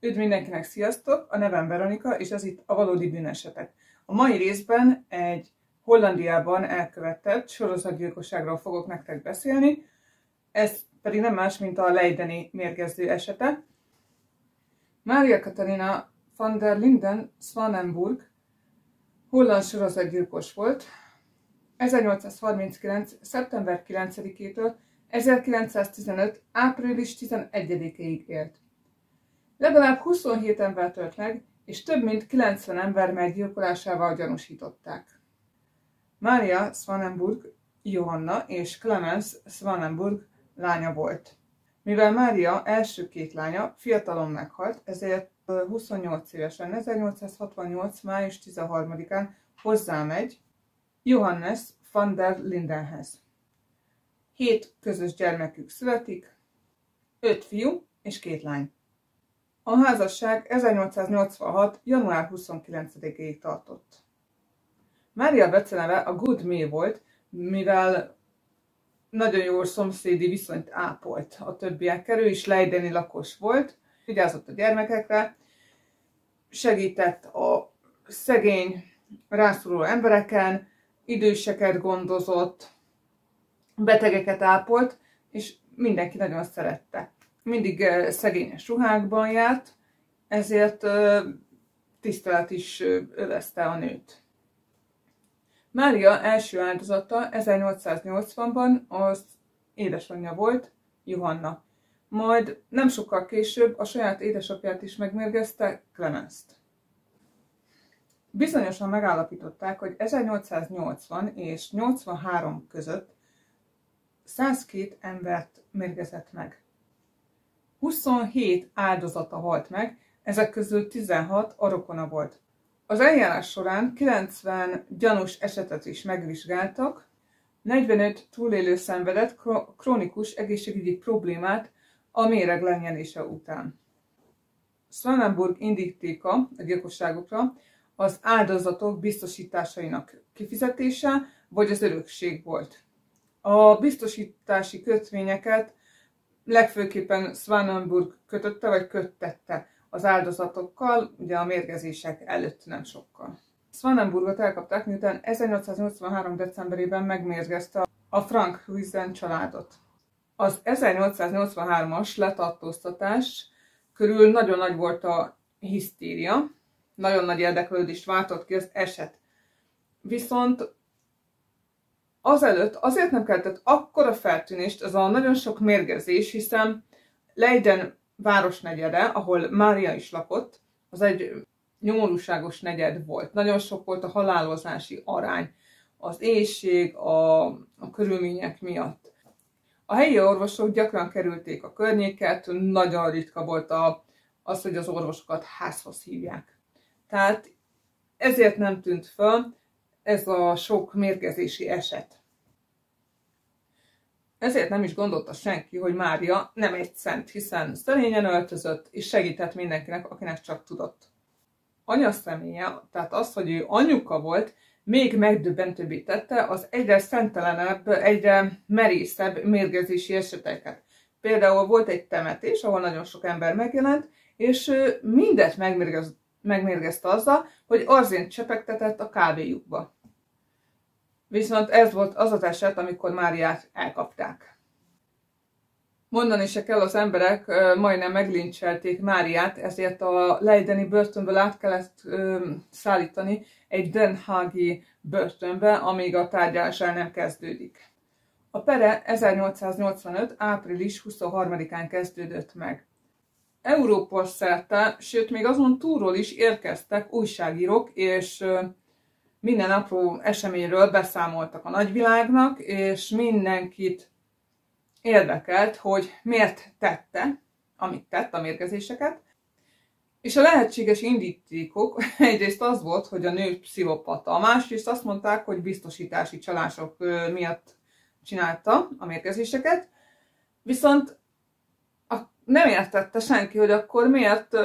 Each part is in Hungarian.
Üdv mindenkinek, sziasztok! A nevem Veronika, és ez itt a Valódi Bűnesetek. A mai részben egy Hollandiában elkövetett sorozatgyilkosságról fogok nektek beszélni, ez pedig nem más, mint a Leideni mérgező esete. Mária Katarina van der Linden Swanenburg holland sorozatgyilkos volt, 1839. szeptember 9-től 1915. április 11-ig élt. Legalább 27 ember tölt meg, és több mint 90 ember meggyilkolásával gyanúsították. Mária Swanenburg Johanna és Clemens Swanenburg lánya volt. Mivel Mária első két lánya fiatalon meghalt, ezért 28 évesen, 1868. május 13-án hozzámegy Johannes van der Lindenhez. Hét közös gyermekük születik, öt fiú és két lány. A házasság 1886. január 29-ig tartott. Mária beceneve a Good Me volt, mivel nagyon jó szomszédi viszonyt ápolt a többiekkel, ő is leideni lakos volt, vigyázott a gyermekekre, segített a szegény, rászoruló embereken, időseket gondozott, betegeket ápolt, és mindenki nagyon szerette mindig szegényes ruhákban járt, ezért tisztelet is övezte a nőt. Mária első áldozata 1880-ban az édesanyja volt, Johanna. Majd nem sokkal később a saját édesapját is megmérgezte, Clemens-t. Bizonyosan megállapították, hogy 1880 és 83 között 102 embert mérgezett meg. 27 áldozata halt meg, ezek közül 16 arokona volt. Az eljárás során 90 gyanús esetet is megvizsgáltak, 45 túlélő szenvedett krónikus egészségügyi problémát a méreg lenyelése után. Swanenburg indítéka a gyilkosságokra az áldozatok biztosításainak kifizetése vagy az örökség volt. A biztosítási kötvényeket legfőképpen Swanenburg kötötte, vagy köttette az áldozatokkal, ugye a mérgezések előtt nem sokkal. Swanenburgot elkapták, miután 1883. decemberében megmérgezte a Frank Huizen családot. Az 1883-as letartóztatás körül nagyon nagy volt a hisztéria, nagyon nagy érdeklődést váltott ki az eset. Viszont azelőtt azért nem keltett akkora feltűnést ez a nagyon sok mérgezés, hiszen Leiden városnegyede, ahol Mária is lakott, az egy nyomorúságos negyed volt. Nagyon sok volt a halálozási arány, az éjség, a, a körülmények miatt. A helyi orvosok gyakran kerülték a környéket, nagyon ritka volt a, az, hogy az orvosokat házhoz hívják. Tehát ezért nem tűnt föl ez a sok mérgezési eset. Ezért nem is gondolta senki, hogy Mária nem egy szent, hiszen szerényen öltözött, és segített mindenkinek, akinek csak tudott. Anya személye, tehát az, hogy ő anyuka volt, még megdöbbentőbbé tette az egyre szentelenebb, egyre merészebb mérgezési eseteket. Például volt egy temetés, ahol nagyon sok ember megjelent, és mindet megmérgezte azzal, hogy arzént csepegtetett a kávéjukba. Viszont ez volt az az eset, amikor Máriát elkapták. Mondani se kell, az emberek majdnem meglincselték Máriát, ezért a Leideni börtönből át kellett ö, szállítani egy Den Haagi börtönbe, amíg a tárgyalás el nem kezdődik. A pere 1885. április 23-án kezdődött meg. Európa szerte, sőt még azon túlról is érkeztek újságírók és minden apró eseményről beszámoltak a nagyvilágnak, és mindenkit érdekelt, hogy miért tette, amit tett, a mérgezéseket. És a lehetséges indítékok egyrészt az volt, hogy a nő pszichopata, másrészt azt mondták, hogy biztosítási csalások miatt csinálta a mérgezéseket, viszont nem értette senki, hogy akkor miért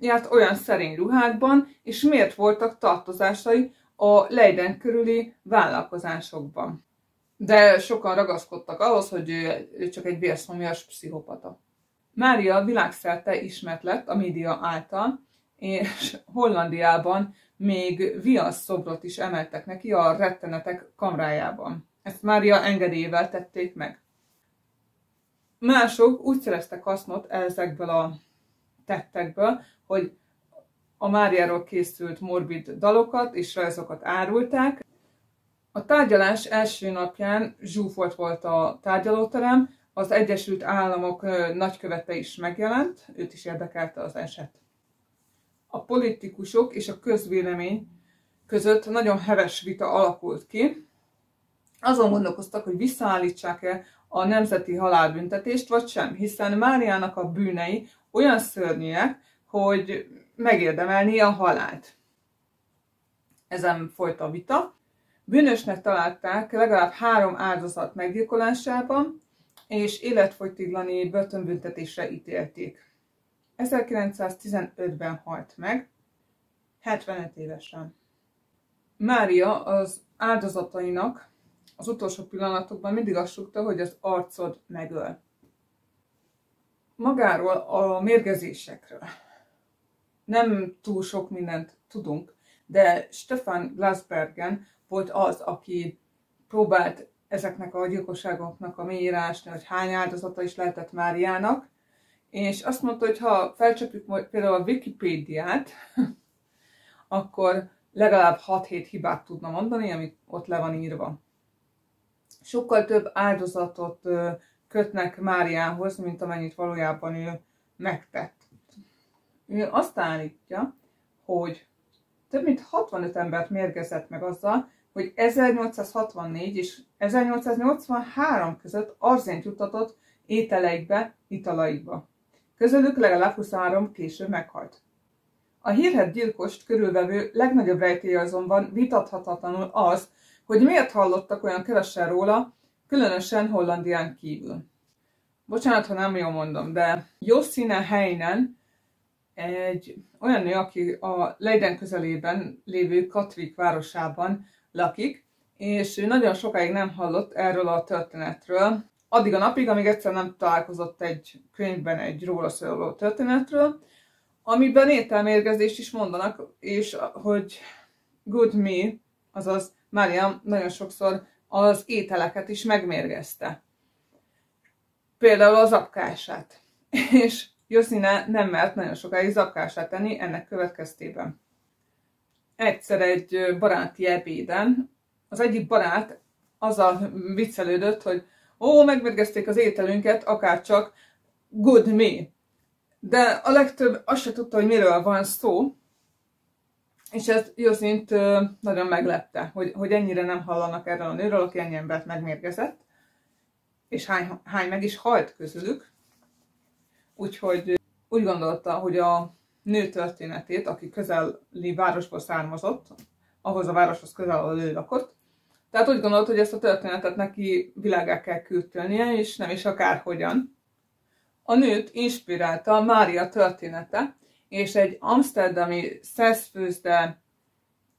járt olyan szerény ruhákban, és miért voltak tartozásai a Leiden körüli vállalkozásokban. De sokan ragaszkodtak ahhoz, hogy ő, csak egy vérszomjas pszichopata. Mária világszerte ismert lett a média által, és Hollandiában még viasz szobrot is emeltek neki a rettenetek kamrájában. Ezt Mária engedélyével tették meg. Mások úgy szereztek hasznot ezekből a tettekből, hogy a Máriáról készült morbid dalokat és rajzokat árulták. A tárgyalás első napján zsúfolt volt a tárgyalóterem, az Egyesült Államok nagykövete is megjelent, őt is érdekelte az eset. A politikusok és a közvélemény között nagyon heves vita alakult ki. Azon gondolkoztak, hogy visszaállítsák-e a nemzeti halálbüntetést, vagy sem, hiszen Máriának a bűnei olyan szörnyűek, hogy megérdemelni a halált. Ezen folyt a vita. Bűnösnek találták legalább három áldozat meggyilkolásában, és életfogytiglani börtönbüntetésre ítélték. 1915-ben halt meg, 75 évesen. Mária az áldozatainak az utolsó pillanatokban mindig azt sukta, hogy az arcod megöl. Magáról a mérgezésekről nem túl sok mindent tudunk, de Stefan Glasbergen volt az, aki próbált ezeknek a gyilkosságoknak a mélyírásni, hogy hány áldozata is lehetett Máriának, és azt mondta, hogy ha felcsapjuk például a Wikipédiát, akkor legalább 6-7 hibát tudna mondani, amit ott le van írva. Sokkal több áldozatot kötnek Máriához, mint amennyit valójában ő megtett. Ő azt állítja, hogy több mint 65 embert mérgezett meg azzal, hogy 1864 és 1883 között arzént juttatott ételeikbe, italaikba. Közülük legalább 23 később meghalt. A hírhet gyilkost körülvevő legnagyobb rejtélye azonban vitathatatlanul az, hogy miért hallottak olyan kevesen róla, különösen Hollandián kívül. Bocsánat, ha nem jól mondom, de Jossine Heinen egy olyan nő, aki a Leiden közelében lévő Katvik városában lakik, és ő nagyon sokáig nem hallott erről a történetről, addig a napig, amíg egyszer nem találkozott egy könyvben egy róla szóló történetről, amiben ételmérgezést is mondanak, és hogy good me, azaz Mária nagyon sokszor az ételeket is megmérgezte. Például az apkását. És Josina nem mert nagyon sokáig zapkását tenni ennek következtében. Egyszer egy baráti ebéden az egyik barát azzal viccelődött, hogy ó, megmérgezték az ételünket, akár csak good me. De a legtöbb azt se tudta, hogy miről van szó, és ez Josint nagyon meglepte, hogy, hogy ennyire nem hallanak erről a nőről, aki ennyi embert megmérgezett, és hány, hány meg is halt közülük. Úgyhogy úgy gondolta, hogy a nő történetét, aki közeli városból származott, ahhoz a városhoz közel, ahol ő lakott, tehát úgy gondolt, hogy ezt a történetet neki világá kell küldtenie, és nem is akárhogyan. A nőt inspirálta Mária története, és egy amsterdami szerszfőzde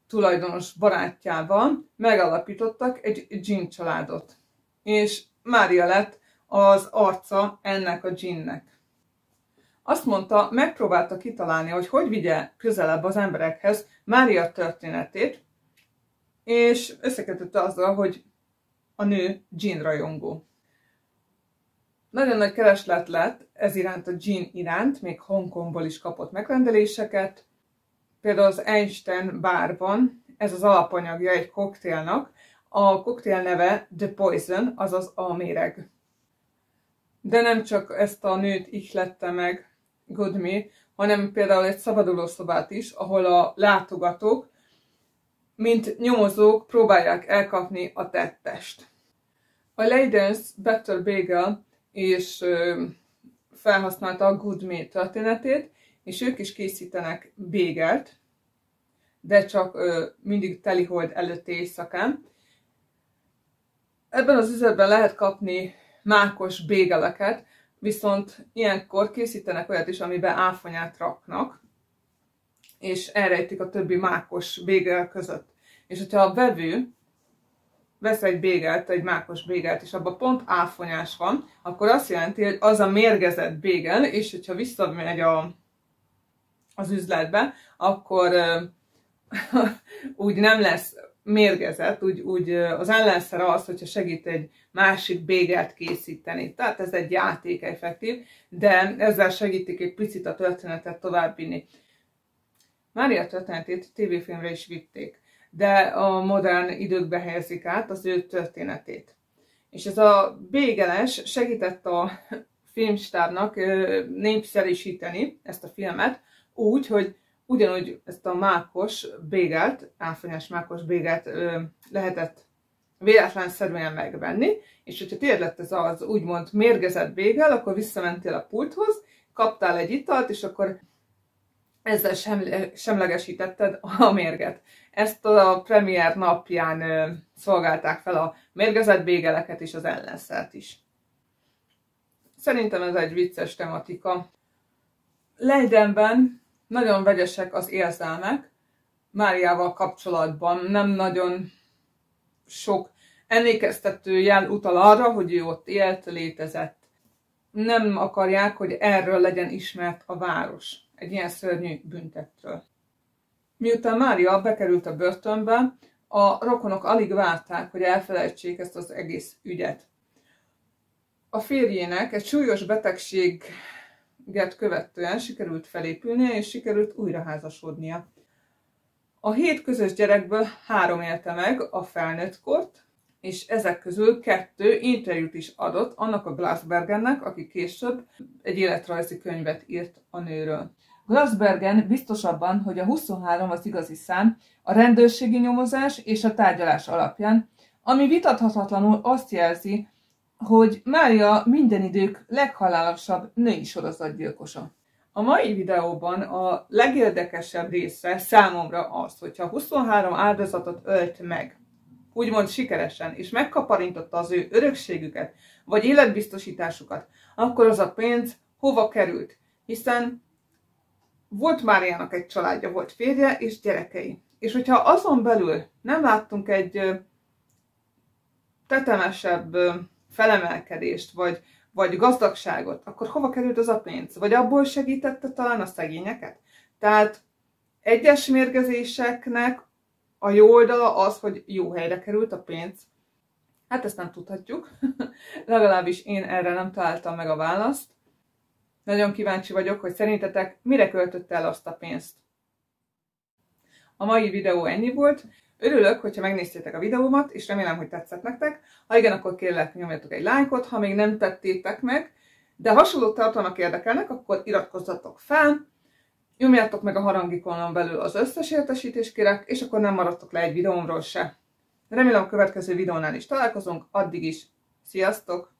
tulajdonos barátjával megalapítottak egy gin családot. És Mária lett az arca ennek a ginnek. Azt mondta, megpróbálta kitalálni, hogy hogy vigye közelebb az emberekhez Mária történetét, és összekötötte azzal, hogy a nő Jean rajongó. Nagyon nagy kereslet lett ez iránt a Jean iránt, még Hongkongból is kapott megrendeléseket. Például az Einstein bárban, ez az alapanyagja egy koktélnak, a koktél neve The Poison, azaz a méreg. De nem csak ezt a nőt ihlette meg Good Me, hanem például egy szabadulószobát is, ahol a látogatók, mint nyomozók próbálják elkapni a tettest. A Leiden's Better Bagel és felhasználta a Good Me történetét, és ők is készítenek bégelt, de csak ö, mindig telihold előtti éjszakán. Ebben az üzletben lehet kapni mákos bégeleket, viszont ilyenkor készítenek olyat is, amiben áfonyát raknak, és elrejtik a többi mákos bégel között. És hogyha a vevő vesz egy bégelt, egy mákos bégelt, és abban pont áfonyás van, akkor azt jelenti, hogy az a mérgezett bégel, és hogyha visszamegy a, az üzletbe, akkor úgy nem lesz mérgezett, úgy, úgy az ellenszer az, hogyha segít egy másik bégelt készíteni. Tehát ez egy játék effektív, de ezzel segítik egy picit a történetet továbbvinni. Mária történetét tévéfilmre is vitték, de a modern időkbe helyezik át az ő történetét. És ez a bégeles segített a filmstárnak népszerűsíteni ezt a filmet úgy, hogy ugyanúgy ezt a mákos bégelt, áfonyás mákos bégelt ö, lehetett véletlenszerűen megvenni, és hogyha tiéd lett ez az úgymond mérgezett bégel, akkor visszamentél a pulthoz, kaptál egy italt, és akkor ezzel semlegesítetted a mérget. Ezt a premier napján szolgálták fel a mérgezett bégeleket és az ellenszert is. Szerintem ez egy vicces tematika. Leidenben nagyon vegyesek az érzelmek Máriával kapcsolatban. Nem nagyon sok emlékeztető jel utal arra, hogy ő ott élt, létezett. Nem akarják, hogy erről legyen ismert a város. Egy ilyen szörnyű büntetről. Miután Mária bekerült a börtönbe, a rokonok alig várták, hogy elfelejtsék ezt az egész ügyet. A férjének egy súlyos betegség get követően sikerült felépülnie, és sikerült újra házasodnia. A hét közös gyerekből három élte meg a felnőtt kort, és ezek közül kettő interjút is adott annak a Glassbergennek, aki később egy életrajzi könyvet írt a nőről. Glassbergen biztos hogy a 23 az igazi szám a rendőrségi nyomozás és a tárgyalás alapján, ami vitathatatlanul azt jelzi, hogy Mária minden idők leghalálosabb női sorozatgyilkosa. A mai videóban a legérdekesebb része számomra az, hogyha 23 áldozatot ölt meg, úgymond sikeresen, és megkaparintotta az ő örökségüket, vagy életbiztosításukat, akkor az a pénz hova került? Hiszen volt Máriának egy családja, volt férje és gyerekei. És hogyha azon belül nem láttunk egy tetemesebb felemelkedést, vagy, vagy gazdagságot, akkor hova került az a pénz? Vagy abból segítette talán a szegényeket? Tehát egyes mérgezéseknek a jó oldala az, hogy jó helyre került a pénz. Hát ezt nem tudhatjuk. Legalábbis én erre nem találtam meg a választ. Nagyon kíváncsi vagyok, hogy szerintetek mire költötte el azt a pénzt. A mai videó ennyi volt. Örülök, hogyha megnéztétek a videómat, és remélem, hogy tetszett nektek. Ha igen, akkor kérlek nyomjatok egy lájkot, ha még nem tettétek meg, de hasonló tartalmak érdekelnek, akkor iratkozzatok fel, nyomjátok meg a harangikonon belül az összes értesítéskérek, és akkor nem maradtok le egy videómról se. Remélem a következő videónál is találkozunk, addig is. Sziasztok!